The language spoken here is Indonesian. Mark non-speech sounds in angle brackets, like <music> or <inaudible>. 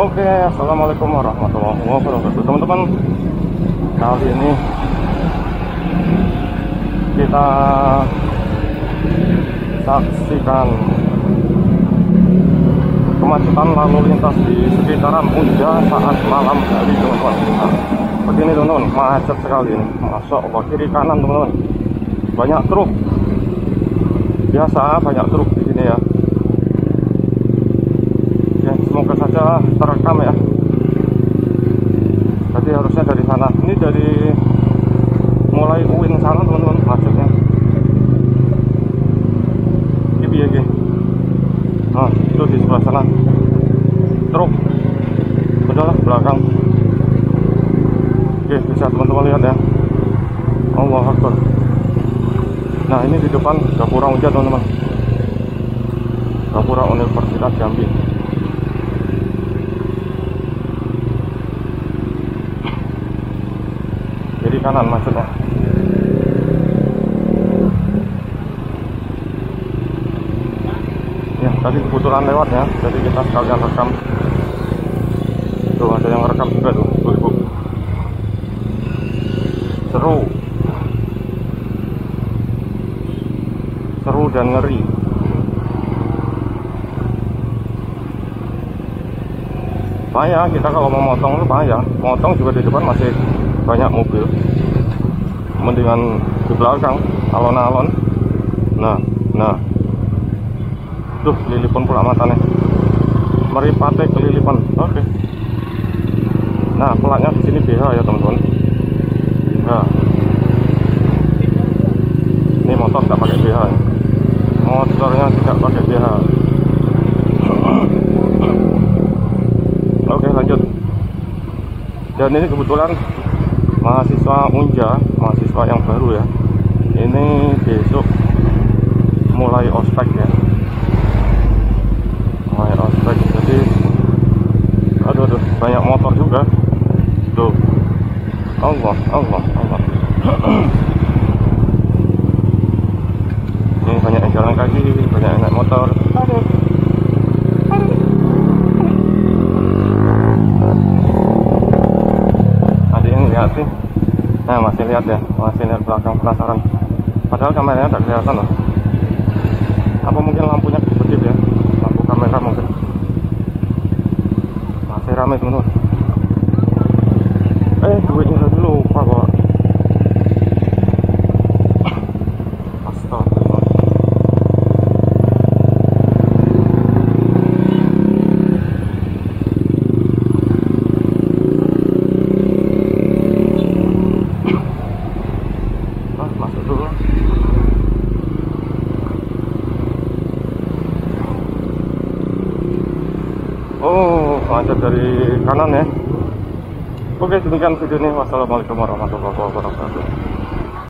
Oke, assalamualaikum warahmatullahi wabarakatuh, teman-teman. Kali ini kita saksikan kemacetan lalu lintas di sekitaran Unja saat malam hari, teman-teman. Nah, begini, teman-teman, macet sekali ini. Masuk Allah kiri kanan, teman-teman. Banyak truk. Biasa banyak truk di sini. Ya, saja terekam ya. Tadi harusnya dari sana. Ini dari mulai UIN sana teman-teman macetnya. Ini gini. Nah, itu di sebelah sana. Truk. Udahlah belakang. Oke, bisa teman-teman lihat ya. Allah Akbar. Nah, ini di depan Gapura Unja teman-teman. Gapura Universitas Jambi. Kanan maksudnya. Ya, tadi kebetulan lewat ya, jadi kita sekalian rekam. Tuh ada yang rekam juga tuh, tuh ibu. Seru. Seru dan ngeri. Bahaya kita kalau mau motong itu bahaya. Motong juga di depan masih banyak mobil. Mendingan di belakang, alon-alon. Nah, nah. Duh, kelilipan pula matanya. Meripate kelilipan. Oke. Nah, pelatnya di sini BH ya, teman-teman. Nah. Ini motor tidak pakai BH. ya. Motornya tidak pakai BH. Oke, lanjut. Dan ini kebetulan mahasiswa Unja, mahasiswa yang baru ya. Ini besok mulai ospek ya. Mulai ospek. Jadi aduh, aduh banyak motor juga. Tuh. Allah, Allah, Allah. <clears throat> Ini banyak yang jalan kaki, banyak yang naik motor. Aduh. Ada yang lihat sih. Nah, masih lihat ya, masih lihat belakang penasaran. Padahal kameranya tak kelihatan loh. Apa mungkin lampunya kedip ya? Lampu kamera mungkin. Masih ramai teman-teman. Eh, duitnya tadi lupa kok. Lanjut dari kanan ya. Oke, demikian video ini. Wassalamualaikum warahmatullahi wabarakatuh.